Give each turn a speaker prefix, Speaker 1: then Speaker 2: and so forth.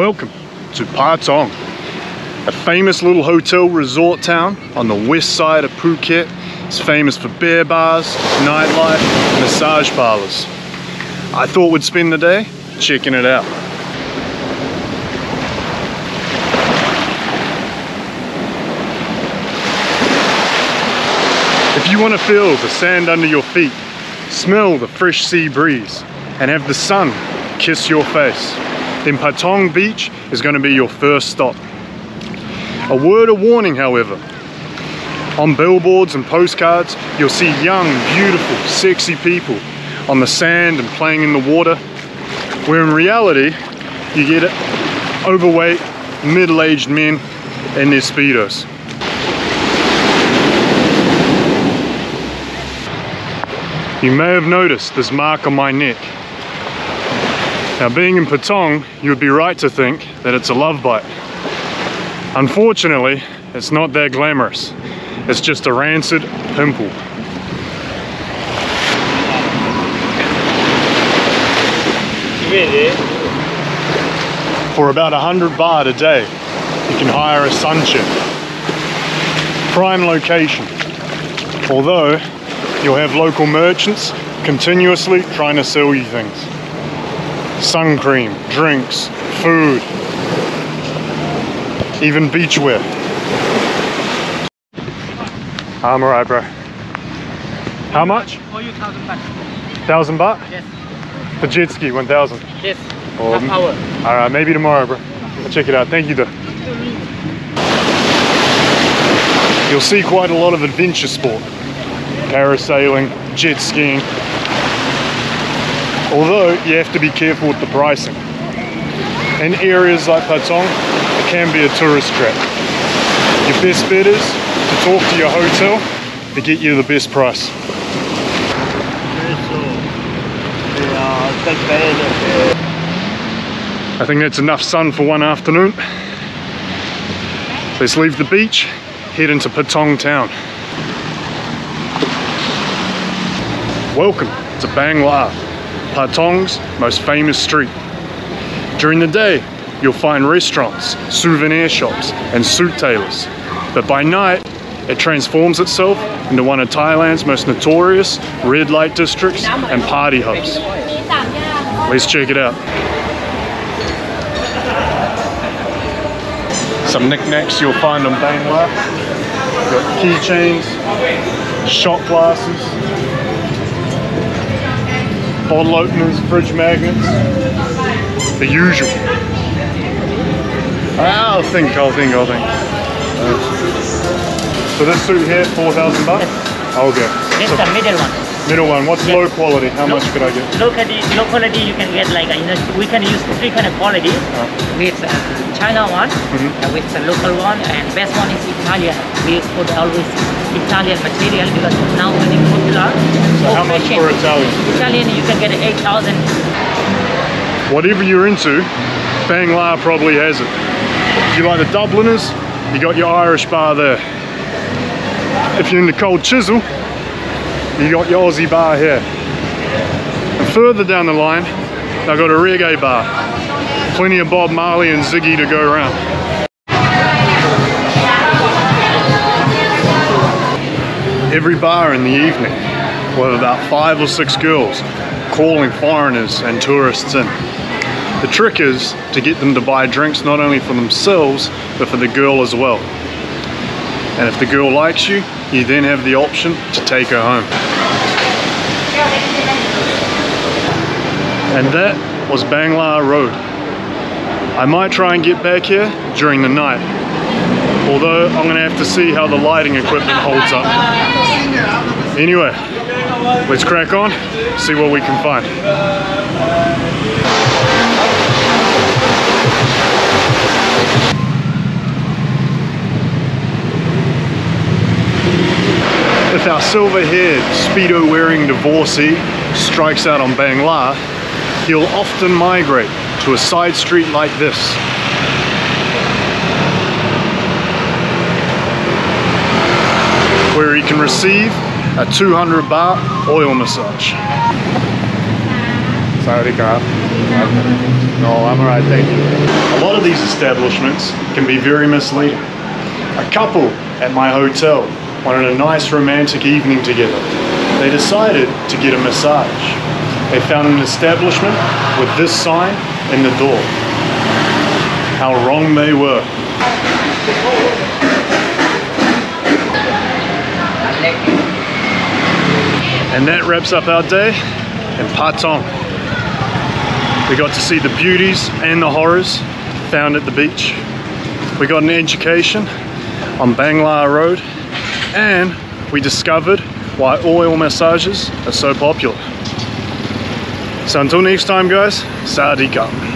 Speaker 1: Welcome to Patong, a famous little hotel resort town on the west side of Phuket. It's famous for beer bars, nightlife, massage parlors. I thought we'd spend the day checking it out. If you want to feel the sand under your feet, smell the fresh sea breeze, and have the sun kiss your face, then Patong Beach is going to be your first stop. A word of warning, however. On billboards and postcards, you'll see young, beautiful, sexy people on the sand and playing in the water, where in reality, you get overweight, middle-aged men in their Speedos. You may have noticed this mark on my neck. Now being in Patong, you would be right to think that it's a love bite. Unfortunately, it's not that glamorous. It's just a rancid pimple. For about 100 baht a day, you can hire a sun chip. Prime location. Although, you'll have local merchants continuously trying to sell you things. Sun cream, drinks, food, even beachwear. I'm alright, bro. How much?
Speaker 2: For you, thousand baht.
Speaker 1: Thousand baht?
Speaker 2: Yes.
Speaker 1: The jet ski, 1,000.
Speaker 2: Yes.
Speaker 1: Oh,
Speaker 2: Half hour.
Speaker 1: Alright, maybe tomorrow, bro. I'll check it out. Thank you, though. You'll see quite a lot of adventure sport. Parasailing, jet skiing. Although, you have to be careful with the pricing. In areas like Patong, it can be a tourist trap. Your best bet is to talk to your hotel to get you the best price. I think that's enough sun for one afternoon. Let's leave the beach, head into Patong town. Welcome to Bangla, Patong's most famous street. During the day, you'll find restaurants, souvenir shops, and suit tailors. But by night, it transforms itself into one of Thailand's most notorious red light districts and party hubs. Let's check it out. Some knickknacks you'll find on Bangla. Got keychains, shot glasses, bottle openers, fridge magnets, the usual. I'll think, I'll think, I'll think. Uh, so this suit here, 4,000 bucks? Okay.
Speaker 2: This is the middle one.
Speaker 1: Middle one, what's
Speaker 2: Yeah.
Speaker 1: low quality? How much could I get?
Speaker 2: Low quality, low quality you can get like, you know, we can use three kind of quality. With uh, China one,
Speaker 1: Mhm.
Speaker 2: uh, with the local one, and best one is Italian. We put always Italian material because now very popular.
Speaker 1: So how much for Italian?
Speaker 2: Italian you can get 8,000.
Speaker 1: Whatever you're into, Bangla probably has it. If you like the Dubliners, you got your Irish bar there. If you're into cold chisel, you got your Aussie bar here. And further down the line, they've got a reggae bar. Plenty of Bob Marley and Ziggy to go around. Every bar in the evening will have about five or six girls calling foreigners and tourists in. The trick is to get them to buy drinks not only for themselves, but for the girl as well. And if the girl likes you, you then have the option to take her home. And that was Bangla Road. I might try and get back here during the night. Although I'm gonna have to see how the lighting equipment holds up. Anyway, let's crack on, see what we can find. If our silver-haired, speedo-wearing divorcee strikes out on Bangla, he'll often migrate to a side street like this. Where he can receive a 200 baht oil massage.
Speaker 3: Sawadee No, I'm alright, thank you.
Speaker 1: A lot of these establishments can be very misleading. A couple at my hotel wanted a nice romantic evening together. They decided to get a massage. They found an establishment with this sign in the door. How wrong they were. And that wraps up our day in Patong. We got to see the beauties and the horrors found at the beach. We got an education on Bangla Road and we discovered why oil massages are so popular. So until next time guys, Sawadee.